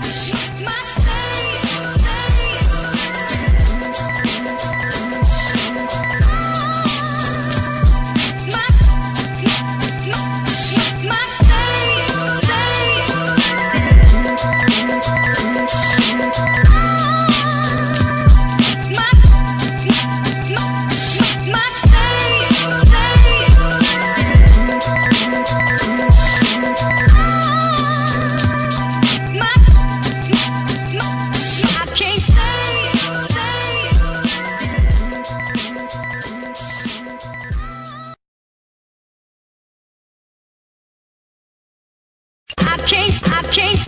Bye. I can't, I can't,